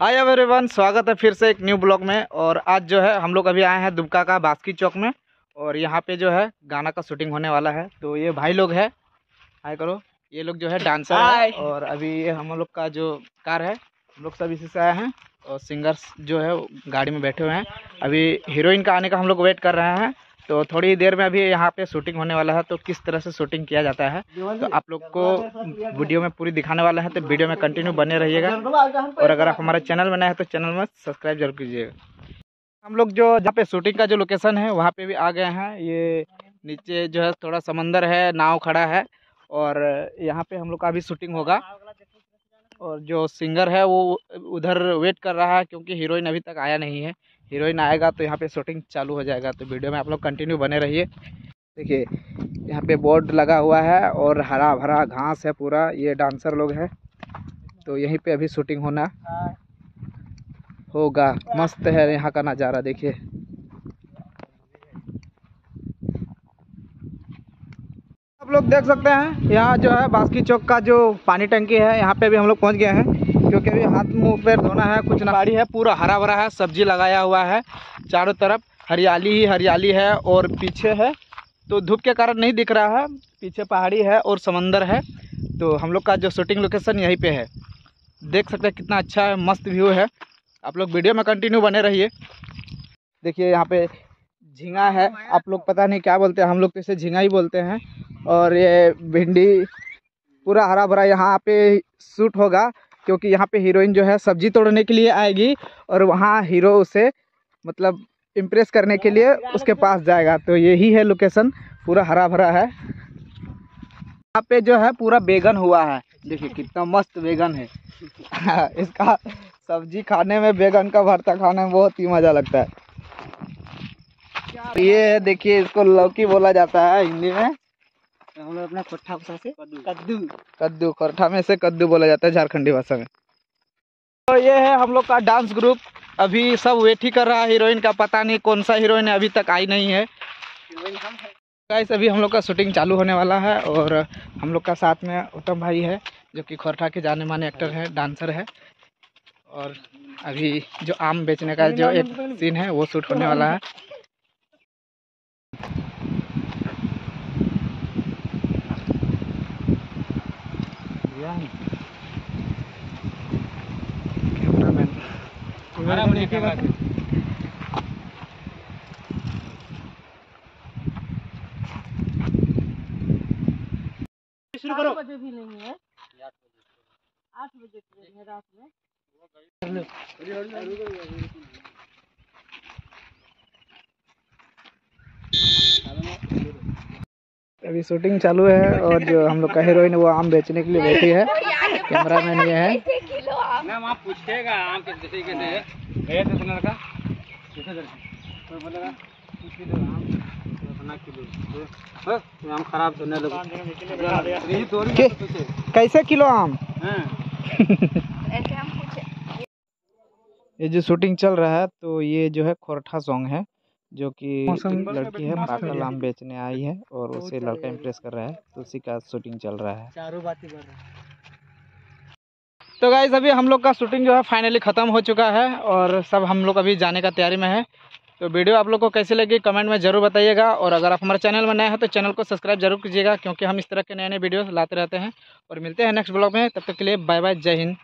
Hi everyone स्वागत है फिर से एक न्यू ब्लॉग में और आज जो है हम लोग अभी आए हैं दुबका का बास्की चौक में और यहाँ पे जो है गाना का शूटिंग होने वाला है। तो ये भाई लोग है। हाय करो। ये लोग जो है डांसर है और अभी ये हम लोग का जो कार है हम लोग सब इसी से आए हैं और सिंगर्स जो है गाड़ी में बैठे हुए हैं। अभी हीरोइन का आने का हम लोग वेट कर रहे हैं। तो थोड़ी देर में अभी यहाँ पे शूटिंग होने वाला है तो किस तरह से शूटिंग किया जाता है तो आप लोग को वीडियो में पूरी दिखाने वाला है तो वीडियो में कंटिन्यू बने रहिएगा। और अगर आप हमारे चैनल में नए हैं तो चैनल में सब्सक्राइब ज़रूर कीजिएगा हम लोग जो जहाँ पे शूटिंग का जो लोकेशन है, वहाँ पे भी आ गए हैं। ये नीचे जो है, थोड़ा समंदर है, नाव खड़ा है, और यहाँ पे हम लोग का अभी शूटिंग होगा। और जो सिंगर है वो उधर वेट कर रहा है क्योंकि हीरोइन अभी तक आया नहीं है। हीरोइन आएगा तो यहाँ पे शूटिंग चालू हो जाएगा। तो वीडियो में आप लोग कंटिन्यू बने रहिए। देखिए यहाँ पे बोर्ड लगा हुआ है और हरा भरा घास है पूरा। ये डांसर लोग हैं। तो यहीं पे अभी शूटिंग होना होगा। मस्त है यहाँ का नज़ारा देखिए आप लोग देख सकते हैं। यहाँ जो है बास्की चौक का जो पानी टंकी है, यहाँ पे भी हम लोग पहुँच गए हैं, क्योंकि अभी हाथ मुँह पैर धोना है, कुछ गाड़ी है, पूरा हरा भरा है, सब्ज़ी लगाया हुआ है, चारों तरफ़ हरियाली ही हरियाली है और पीछे है तो धूप के कारण नहीं दिख रहा है, पीछे पहाड़ी है और समंदर है तो हम लोग का जो शूटिंग लोकेशन यहीं पे है। देख सकते हैं कितना अच्छा है, मस्त व्यू है। आप लोग वीडियो में कंटिन्यू बने रहिए। देखिए, यहाँ पे झींगा है, आप लोग पता नहीं क्या बोलते हैं, हम लोग तो इसे झींगा ही बोलते हैं। और ये भिंडी पूरा हरा भरा यहाँ पे शूट होगा, क्योंकि यहाँ पे हीरोइन जो है सब्ज़ी तोड़ने के लिए आएगी और वहाँ हीरो उसे मतलब इम्प्रेस करने के लिए उसके पास जाएगा। तो यही है लोकेशन पूरा हरा भरा है। यहाँ पे जो है पूरा बैगन हुआ है। देखिए कितना मस्त बैगन है। इसका सब्ज़ी खाने में, बैगन का भरता खाने में बहुत ही मज़ा लगता है। ये है देखिए, इसको लौकी बोला जाता है हिंदी में। हम लोग अपना खोट्ठा भाषा से कद्दू। कद्दू। कोरठा में से कद्दू बोला जाता है झारखंडी भाषा में। तो ये है हम लोग का डांस ग्रुप अभी सब वेट ही कर रहा है हीरोइन का पता नहीं कौन सा हीरोइन है अभी तक आई नहीं है। गाइस अभी हम लोग का शूटिंग चालू होने वाला है और हम लोग का साथ में उत्तम भाई है जो कि खोरठा के जाने माने एक्टर है डांसर है। और अभी जो आम बेचने का जो एक सीन है वो शूट होने वाला है। कैमरामैन शुरू करो। बजे भी नहीं है। आठ बजे रात में। अभी शूटिंग चालू है और जो हम लोग का हीरोइन वो आम बेचने के लिए बैठी है। कैमरा मैन ये है। मैम आप पूछिएगा आम के कैसे है। भैया दस लड़का? कैसे दर्जन तो आम कितना किलो बस आम खराब तो नहीं पीछे कैसे किलो आम? हाँ। ये जो शूटिंग चल रहा है तो ये जो है खोरठा सॉन्ग है। जो कि एक लड़की है पाकल आम बेचने आई है और उसे लड़का इम्प्रेस कर रहा है तो उसी का शूटिंग चल रहा है। चारों बातें बढ़ रहा तो गाइज़ अभी हम लोग का शूटिंग जो है फाइनली ख़त्म हो चुका है और सब हम लोग अभी जाने का तैयारी में है। तो वीडियो आप लोग को कैसी लगी कमेंट में ज़रूर बताइएगा और अगर आप हमारे चैनल में नए हैं तो चैनल को सब्सक्राइब ज़रूर कीजिएगा क्योंकि हम इस तरह के नए नए वीडियो लाते रहते हैं। और मिलते हैं नेक्स्ट ब्लॉग में तब तक के लिए बाय बाय जय हिंद।